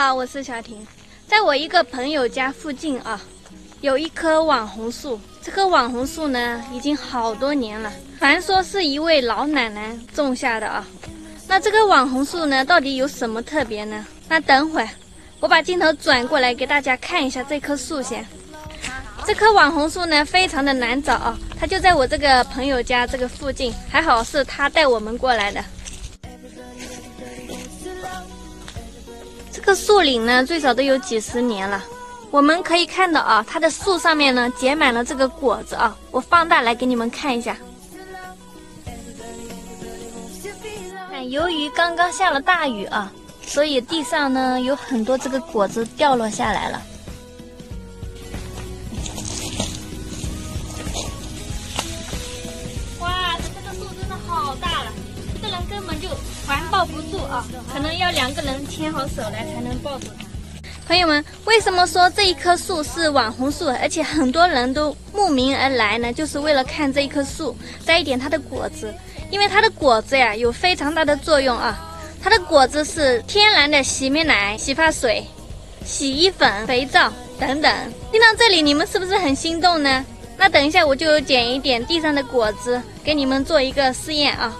好，我是小婷，在我一个朋友家附近啊，有一棵网红树。这棵网红树呢，已经好多年了，传说是一位老奶奶种下的啊。那这棵网红树呢，到底有什么特别呢？那等会儿我把镜头转过来给大家看一下这棵树先。这棵网红树呢，非常的难找啊，它就在我这个朋友家这个附近，还好是他带我们过来的。个树龄呢，最少都有几十年了。我们可以看到啊，它的树上面呢结满了这个果子啊。我放大来给你们看一下。看，由于刚刚下了大雨啊，所以地上呢有很多这个果子掉落下来了。哇，这个树真的好大了，一个人根本就。抱不住啊，可能要两个人牵好手来才能抱住它。朋友们，为什么说这一棵树是网红树，而且很多人都慕名而来呢？就是为了看这一棵树，摘一点它的果子。因为它的果子呀有非常大的作用啊，它的果子是天然的洗面奶、洗发水、洗衣粉、肥皂等等。听到这里，你们是不是很心动呢？那等一下我就捡一点地上的果子，给你们做一个试验啊。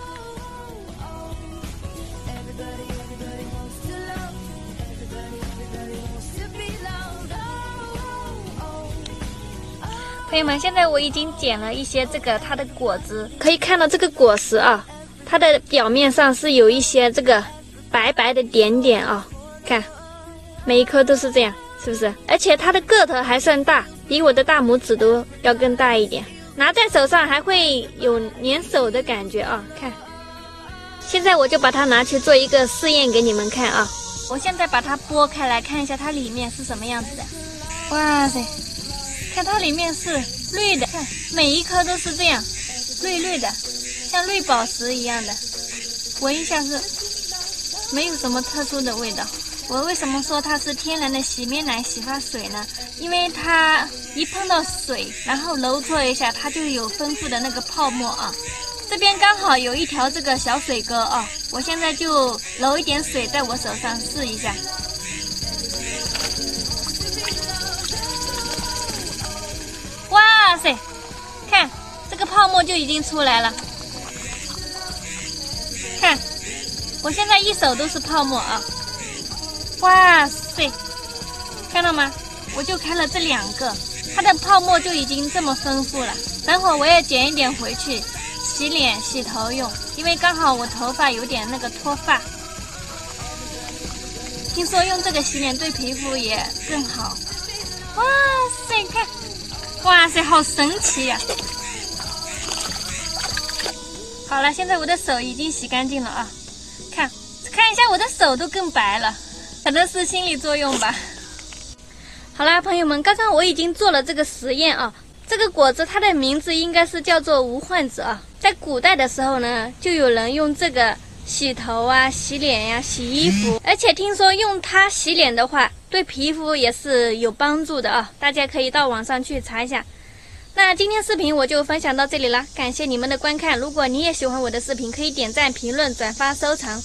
朋友们，现在我已经剪了一些这个它的果子，可以看到这个果实啊，它的表面上是有一些这个白白的点点啊，看，每一颗都是这样，是不是？而且它的个头还算大，比我的大拇指都要更大一点，拿在手上还会有粘手的感觉啊，看。现在我就把它拿去做一个试验给你们看啊，我现在把它剥开来看一下它里面是什么样子的，哇塞！看它里面是绿的，看每一颗都是这样，绿绿的，像绿宝石一样的。闻一下是没有什么特殊的味道。我为什么说它是天然的洗面奶、洗发水呢？因为它一碰到水，然后揉搓一下，它就有丰富的那个泡沫啊。这边刚好有一条这个小水沟啊，我现在就揉一点水在我手上试一下。就已经出来了。看，我现在一手都是泡沫啊！哇塞，看到吗？我就开了这两个，它的泡沫就已经这么丰富了。等会儿我也剪一点回去洗脸、洗头用，因为刚好我头发有点那个脱发。听说用这个洗脸对皮肤也更好。哇塞，看。哇塞，好神奇呀！好了，现在我的手已经洗干净了啊，看，看一下我的手都更白了，可能是心理作用吧。好啦，朋友们，刚刚我已经做了这个实验啊，这个果子它的名字应该是叫做无患子啊，在古代的时候呢，就有人用这个洗头啊、洗脸呀、洗衣服，而且听说用它洗脸的话。对皮肤也是有帮助的啊！大家可以到网上去查一下。那今天视频我就分享到这里了，感谢你们的观看。如果你也喜欢我的视频，可以点赞、评论、转发、收藏。